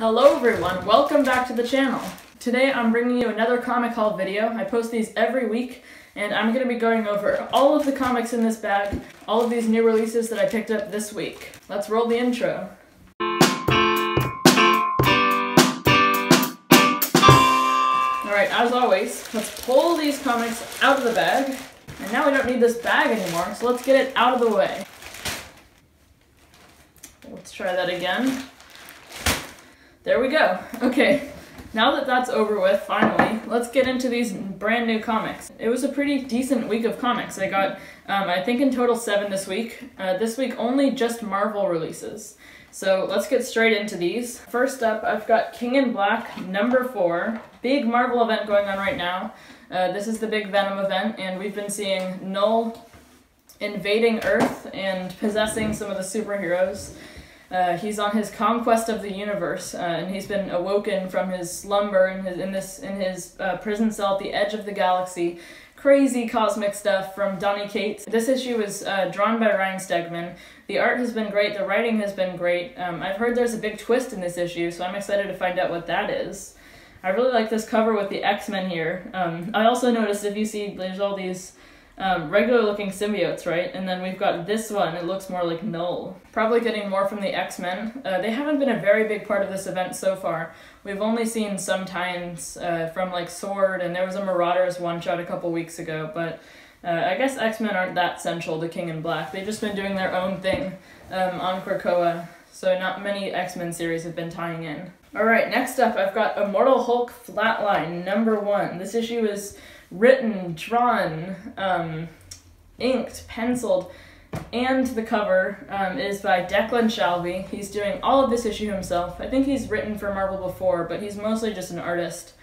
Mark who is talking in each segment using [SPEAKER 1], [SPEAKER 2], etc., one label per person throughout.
[SPEAKER 1] Hello everyone, welcome back to the channel. Today I'm bringing you another comic haul video. I post these every week and I'm going to be going over all of the comics in this bag, all of these new releases that I picked up this week. Let's roll the intro. Alright, as always, let's pull these comics out of the bag. And now we don't need this bag anymore, so let's get it out of the way. Let's try that again. There we go. Okay, now that that's over with, finally, let's get into these brand new comics. It was a pretty decent week of comics. I got, um, I think in total seven this week. Uh, this week only just Marvel releases. So let's get straight into these. First up, I've got King in Black number four. Big Marvel event going on right now. Uh, this is the big Venom event, and we've been seeing Null invading Earth and possessing some of the superheroes. Uh, he's on his conquest of the universe, uh, and he's been awoken from his slumber in his in this in his uh, prison cell at the edge of the galaxy. Crazy cosmic stuff from Donny Cates. This issue is uh, drawn by Ryan Stegman. The art has been great. The writing has been great. Um, I've heard there's a big twist in this issue, so I'm excited to find out what that is. I really like this cover with the X Men here. Um, I also noticed if you see there's all these um, regular looking symbiotes, right? And then we've got this one, it looks more like Null. Probably getting more from the X-Men. Uh, they haven't been a very big part of this event so far. We've only seen some tie-ins uh, from like S.W.O.R.D., and there was a Marauders one-shot a couple weeks ago, but uh, I guess X-Men aren't that central to King in Black. They've just been doing their own thing um, on Krakoa, so not many X-Men series have been tying in. Alright, next up I've got Immortal Hulk Flatline number one. This issue is written, drawn, um, inked, penciled, and the cover um, is by Declan Shalvey. He's doing all of this issue himself. I think he's written for Marvel before, but he's mostly just an artist.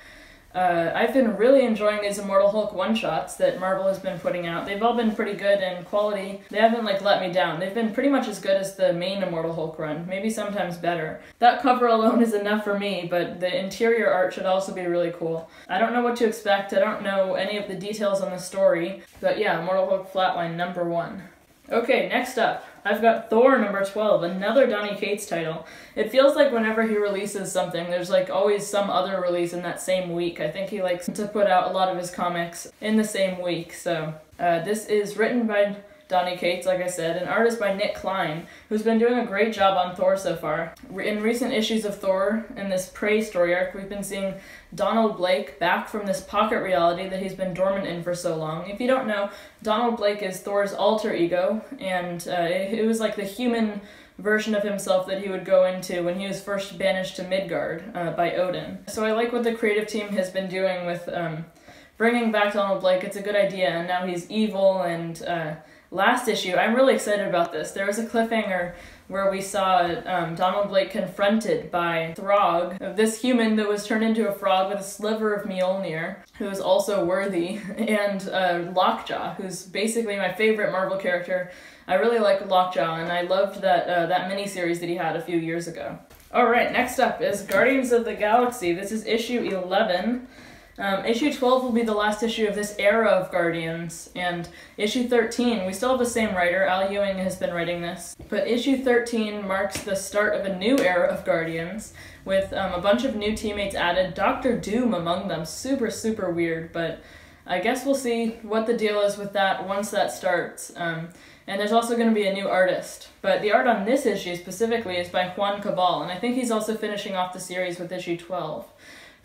[SPEAKER 1] Uh, I've been really enjoying these Immortal Hulk one-shots that Marvel has been putting out. They've all been pretty good in quality. They haven't like let me down. They've been pretty much as good as the main Immortal Hulk run, maybe sometimes better. That cover alone is enough for me, but the interior art should also be really cool. I don't know what to expect. I don't know any of the details on the story, but yeah, Immortal Hulk Flatline number one. Okay, next up, I've got Thor number 12, another Donny Cates title. It feels like whenever he releases something, there's like always some other release in that same week. I think he likes to put out a lot of his comics in the same week, so uh, this is written by Donny Cates, like I said, an artist by Nic Klein, who's been doing a great job on Thor so far. In recent issues of Thor, in this Prey story arc, we've been seeing Donald Blake back from this pocket reality that he's been dormant in for so long. If you don't know, Donald Blake is Thor's alter ego, and uh, it, was like the human version of himself that he would go into when he was first banished to Midgard uh, by Odin. So I like what the creative team has been doing with um, bringing back Donald Blake. It's a good idea, and now he's evil and uh, last issue, I'm really excited about this. There was a cliffhanger where we saw um, Donald Blake confronted by Throg, this human that was turned into a frog with a sliver of Mjolnir, who is also worthy, and uh, Lockjaw, who's basically my favorite Marvel character. I really like Lockjaw, and I loved that uh, that miniseries that he had a few years ago. All right, next up is Guardians of the Galaxy. This is issue 11. Um, issue 12 will be the last issue of this era of Guardians, and issue 13, we still have the same writer, Al Ewing has been writing this, but issue 13 marks the start of a new era of Guardians, with um, a bunch of new teammates added, Doctor Doom among them, super, super weird, but I guess we'll see what the deal is with that once that starts. Um, and there's also going to be a new artist. But the art on this issue specifically is by Juann Cabal, and I think he's also finishing off the series with issue 12.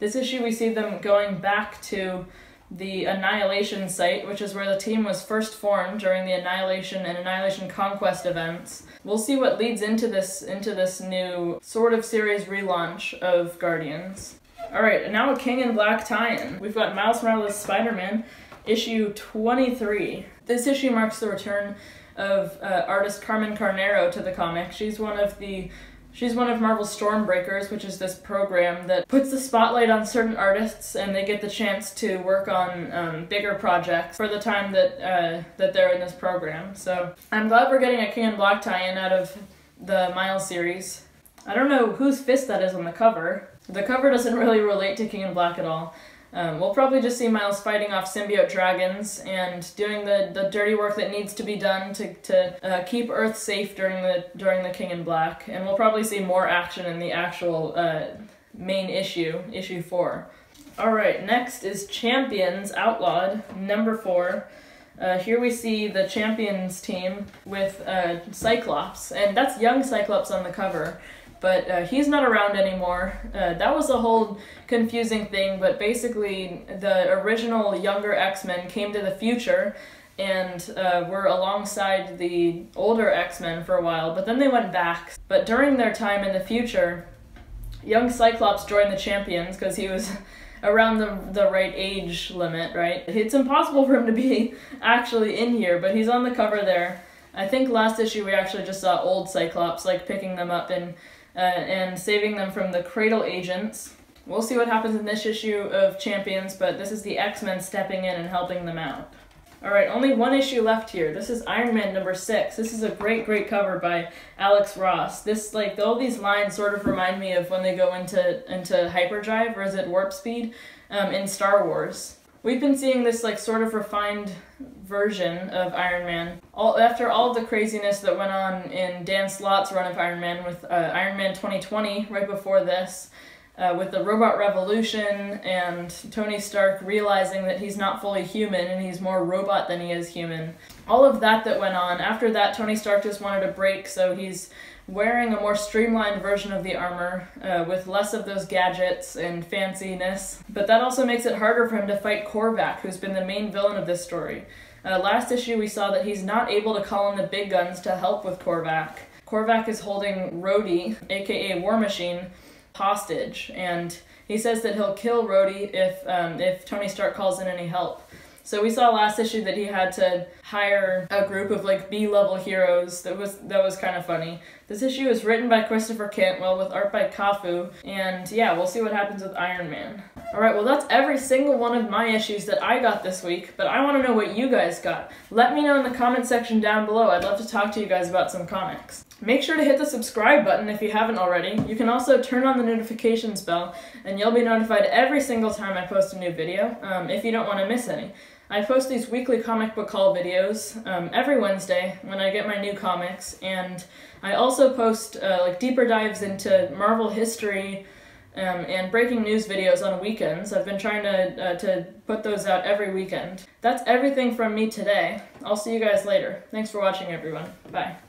[SPEAKER 1] This issue, we see them going back to the Annihilation site, which is where the team was first formed during the Annihilation and Annihilation Conquest events. We'll see what leads into this into this new sort of series relaunch of Guardians. Alright, now a King in Black tie-in. We've got Miles Morales Spider-Man, issue 23. This issue marks the return of uh, artist Carmen Carnero to the comic. She's one of the She's one of Marvel's Stormbreakers, which is this program that puts the spotlight on certain artists and they get the chance to work on um, bigger projects for the time that uh, that they're in this program. So I'm glad we're getting a King in Black tie-in out of the Miles series. I don't know whose fist that is on the cover. The cover doesn't really relate to King in Black at all. Um, we'll probably just see Miles fighting off symbiote dragons and doing the, the dirty work that needs to be done to, to uh, keep Earth safe during the during the King in Black. And we'll probably see more action in the actual uh, main issue, issue four. All right, next is Champions Outlawed, number four. Uh, here we see the Champions team with uh, Cyclops, and that's young Cyclops on the cover but uh, he's not around anymore. Uh, that was a whole confusing thing, but basically, the original younger X Men came to the future and uh, were alongside the older X Men for a while, but then they went back. But during their time in the future, young Cyclops joined the Champions because he was. around the, the right age limit, right? It's impossible for him to be actually in here, but he's on the cover there. I think last issue we actually just saw old Cyclops, like picking them up and uh, and saving them from the Cradle agents. We'll see what happens in this issue of Champions, but this is the X-Men stepping in and helping them out. Alright, only one issue left here. This is Iron Man number six. This is a great, great cover by Alex Ross. This, like, all these lines sort of remind me of when they go into, into hyperdrive, or is it warp speed, um, in Star Wars. We've been seeing this, like, sort of refined version of Iron Man. All after all the craziness that went on in Dan Slott's run of Iron Man with uh, Iron Man 2020 right before this, uh, with the robot revolution and Tony Stark realizing that he's not fully human and he's more robot than he is human. All of that that went on. After that, Tony Stark just wanted a break, so he's wearing a more streamlined version of the armor uh, with less of those gadgets and fanciness. But that also makes it harder for him to fight Korvac, who's been the main villain of this story. Uh, last issue, we saw that he's not able to call in the big guns to help with Korvac. Korvac is holding Rhodey, aka War Machine, hostage, and he says that he'll kill Rhodey if um, if Tony Stark calls in any help. So we saw last issue that he had to hire a group of like B-level heroes. That was that was kind of funny. This issue is written by Christopher Cantwell with art by CAFU, and yeah, we'll see what happens with Iron Man. Alright, well that's every single one of my issues that I got this week, but I want to know what you guys got. Let me know in the comment section down below. I'd love to talk to you guys about some comics. Make sure to hit the subscribe button if you haven't already. You can also turn on the notifications bell, and you'll be notified every single time I post a new video, um, if you don't want to miss any. I post these weekly comic book haul videos um, every Wednesday when I get my new comics, and I also post uh, like deeper dives into Marvel history um, and breaking news videos on weekends. I've been trying to uh, to put those out every weekend. That's everything from me today. I'll see you guys later. Thanks for watching, everyone. Bye.